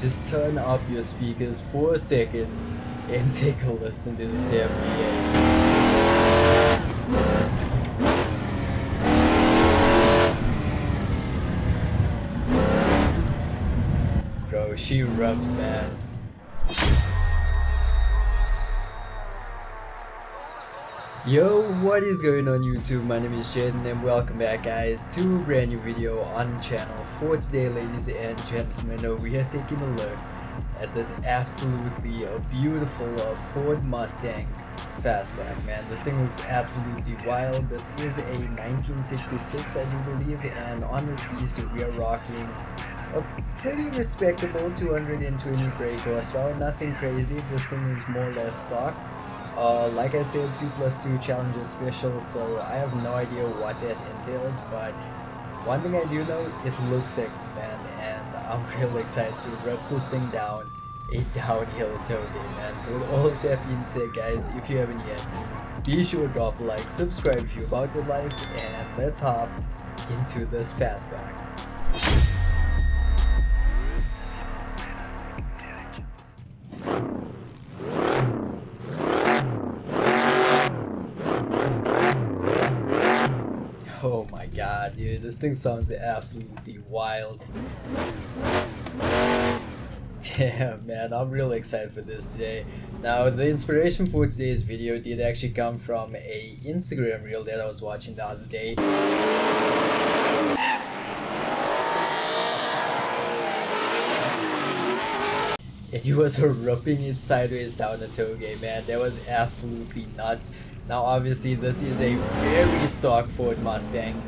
just turn up your speakers for a second and take a listen to this damn Bro, she rubs, man. Yo, what is going on YouTube? My name is Jayden and welcome back guys to a brand new video on the channel. For today ladies and gentlemen, we are taking a look at this absolutely beautiful uh, Ford Mustang fastback man. This thing looks absolutely wild. This is a 1966 I do believe and on this beast we are rocking a pretty respectable 220 brake horsepower. Nothing crazy. This thing is more or less stock. Uh, like I said, 2 plus 2 challenger special, so I have no idea what that entails, but one thing I do know, it looks man, and I'm really excited to rip this thing down a downhill touge man. So with all of that being said guys, if you haven't yet, be sure to drop a like, subscribe if you're about the life, and let's hop into this fastback. Oh my god, dude, this thing sounds absolutely wild. Damn, man, I'm really excited for this today. Now, the inspiration for today's video did actually come from a Instagram reel that I was watching the other day. And he was ripping it sideways down the touge, man. That was absolutely nuts. Now obviously this is a very stock Ford Mustang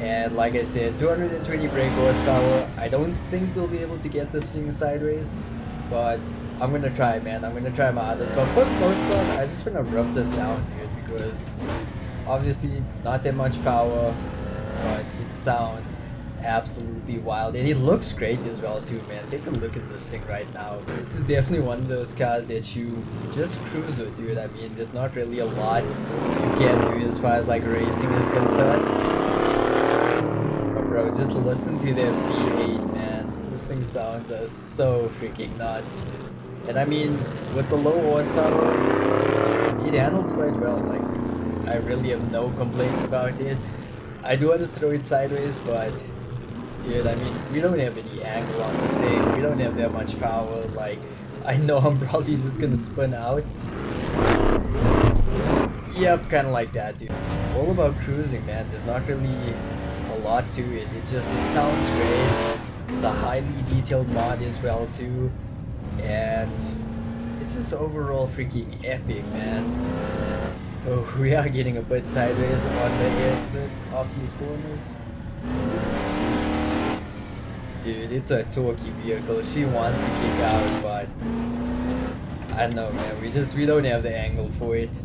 and like I said 220 brake horsepower. I don't think we'll be able to get this thing sideways but I'm gonna try man. I'm gonna try my hardest. But for the most part I just wanna rub this down dude because obviously not that much power but it sounds absolutely wild. And it looks great as well too man. Take a look at this thing right now. This is definitely one of those cars that you just cruise with dude. I mean there's not really a lot you can do as far as like racing is concerned. Bro just listen to that v8 man. This thing sounds uh, so freaking nuts. And i mean with the low horsepower it handles quite well. Like i really have no complaints about it. I do want to throw it sideways, but dude. I mean, we don't have any angle on this thing. We don't have that much power. Like, I know I'm probably just gonna spin out. Yep, kind of like that, dude. All about cruising, man. There's not really a lot to it. It just, it sounds great. It's a highly detailed mod as well, too. And it's just overall freaking epic, man. Oh, we are getting a bit sideways on the exit of these corners. Dude, it's a torquey vehicle. She wants to kick out, but I don't know, man. We just we don't have the angle for it.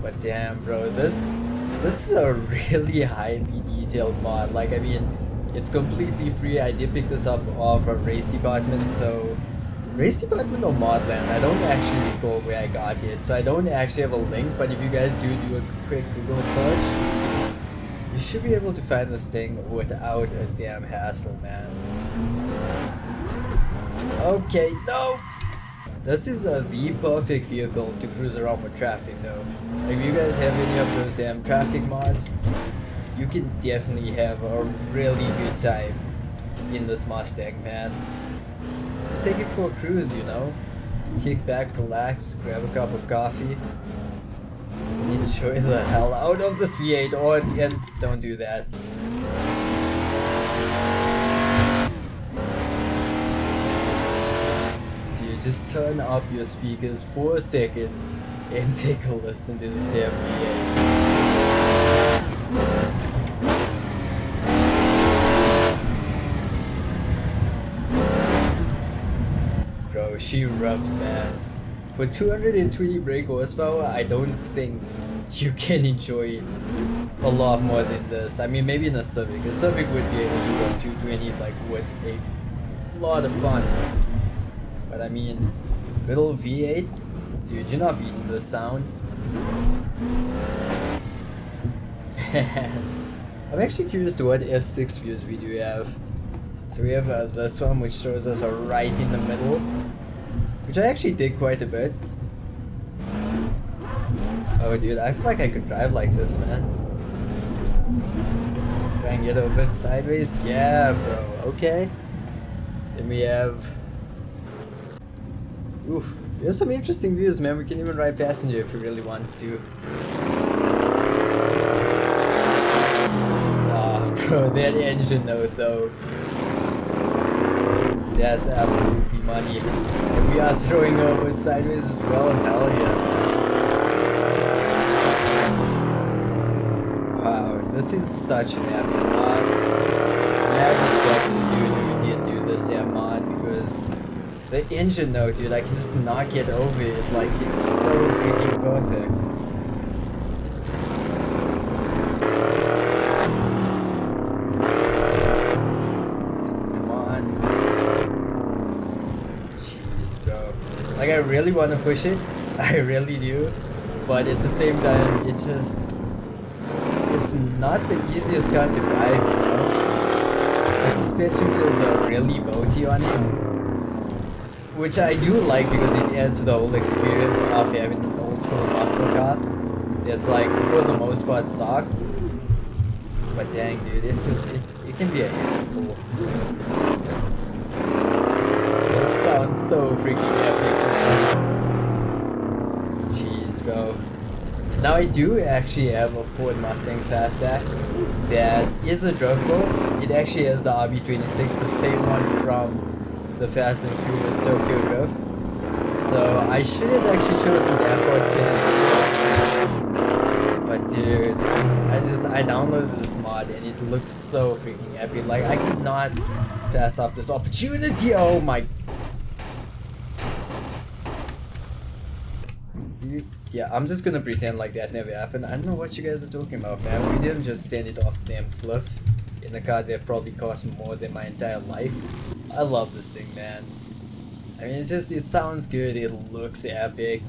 But damn, bro, this this is a really highly detailed mod. Like, I mean, it's completely free. I did pick this up off a RaceDepartment, so RaceDepartment or modland. I don't actually recall where I got it, so I don't actually have a link. But if you guys do do a quick Google search, you should be able to find this thing without a damn hassle, man. Okay, no! This is uh, the perfect vehicle to cruise around with traffic though. If you guys have any of those damn traffic mods, you can definitely have a really good time in this Mustang, man. Just take it for a cruise, you know? Kick back, relax, grab a cup of coffee, enjoy the hell out of this V8 or and don't do that. Dude, just turn up your speakers for a second and take a listen to this damn V8. Bro, she rubs, man. For 220 brake horsepower, I don't think you can enjoy a lot more than this. I mean, maybe in a Civic. A Civic would be able to run 220 like with a lot of fun. But I mean, old V8, dude, you're not beating the sound. I'm actually curious to what F6 views we do have. So we have uh, this one which throws us right in the middle, which I actually did quite a bit. Oh dude, I feel like I could drive like this, man. Try and get a bit sideways. Yeah, bro. Okay. Then we have. Oof. We have some interesting views, man. We can even ride passenger if we really wanted to. Ah, bro, that engine note though. That's absolutely money. And we are throwing over sideways as well. Hell yeah. This is such an epic mod. Mad respect to the dude who did do this damn mod because the engine though, dude, I can just not get over it. Like, it's so freaking perfect. Come on. Jeez, bro. Like, I really want to push it. I really do. But at the same time, it's just. It's not the easiest car to drive, know? The suspension feels are really boaty on it which I do like because it adds to the whole experience of having an old school muscle car that's like for the most part stock. But dang dude, it's just it, it can be a handful. It sounds so freaking epic man. Jeez bro. Now I do actually have a Ford Mustang Fastback that is a driftable. It actually has the RB26, the same one from the Fast and Furious Tokyo Drift. So I should have actually chosen that for today's video. But dude, I just I downloaded this mod and it looks so freaking epic. Like I could not pass up this opportunity. Oh my Yeah, I'm just gonna pretend like that never happened. I don't know what you guys are talking about, man. We didn't just send it off the damn cliff in a car that probably cost more than my entire life. I love this thing, man. I mean, it's just, it sounds good, it looks epic.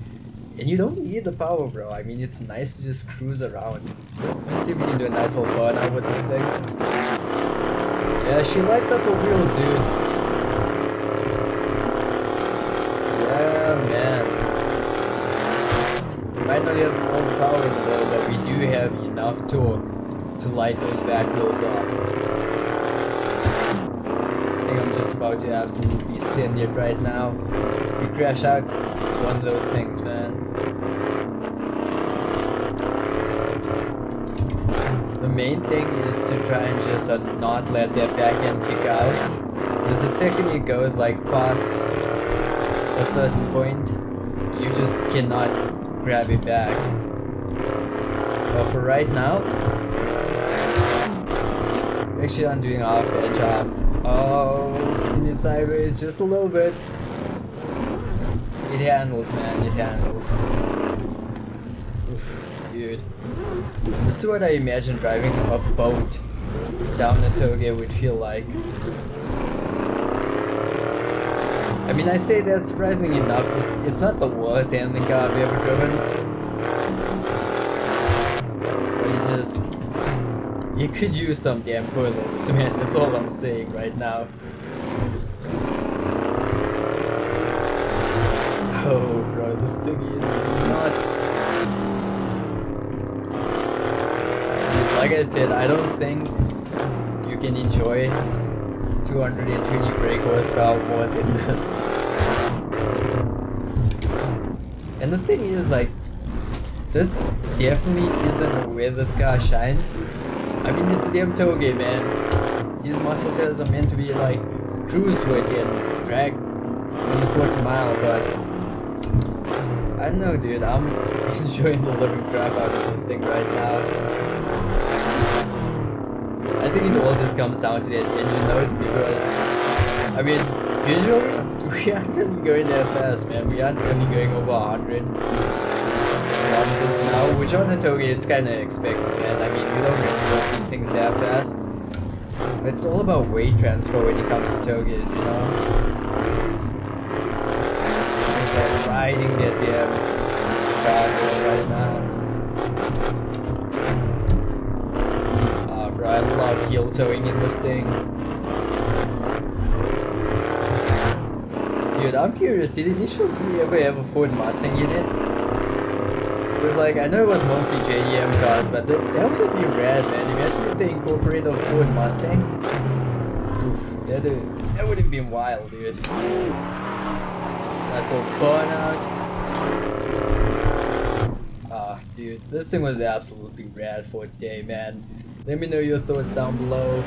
And you don't need the power, bro. I mean, it's nice to just cruise around. Let's see if we can do a nice little burnout with this thing. Yeah, she lights up her wheels, dude. Yeah, man. Not have all the power in the world, but we do have enough torque to light those back wheels up. I think I'm just about to absolutely send it right now. If we crash out, it's one of those things, man. The main thing is to try and just uh, not let that back end kick out. Because the second it goes like past a certain point, you just cannot grab it back. But for right now, actually I'm doing half bad job. Oh, it sideways just a little bit. It handles, man, it handles. Oof, dude. This is what I imagine driving a boat down the touge would feel like. I mean, I say that surprisingly enough, it's it's not the worst handling car I've ever driven. But it just you could use some damn coilovers, man. That's all I'm saying right now. Oh, bro, this thing is nuts. Like I said, I don't think you can enjoy 220 brake horsepower more than this. And the thing is, like, this definitely isn't where this car shines. I mean, it's damn touge, man. These muscle cars are meant to be like cruise worthy and drag in the quarter mile, but I don't know, dude. I'm enjoying the living crap out of this thing right now. I think it all just comes down to that engine note because, I mean, visually, we aren't really going that fast, man. We aren't really going over 100 kilometers now, which on the Touge it's kind of expected, man. I mean, we don't really go these things that fast. It's all about weight transfer when it comes to Touges, you know? Just like riding that damn guardrail right now. Heel toeing in this thing. Dude, I'm curious, did Initial D ever have a Ford Mustang unit? Because, like, I know it was mostly JDM cars, but that, that would have been rad, man. Imagine if they incorporated a Ford Mustang. Oof, that, that would have been wild, dude. Nice little burnout. Ah, dude, this thing was absolutely rad for its day, man. Let me know your thoughts down below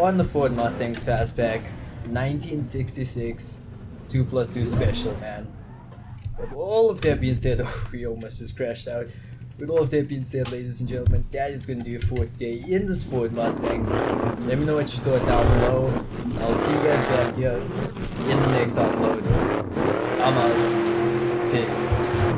on the Ford Mustang Fastback 1966 2 plus 2 special, man. With all of that being said, oh, we almost just crashed out. With all of that being said, ladies and gentlemen, that is going to do it for today in this Ford Mustang. Let me know what you thought down below. I'll see you guys back here in the next upload. I'm out. Peace.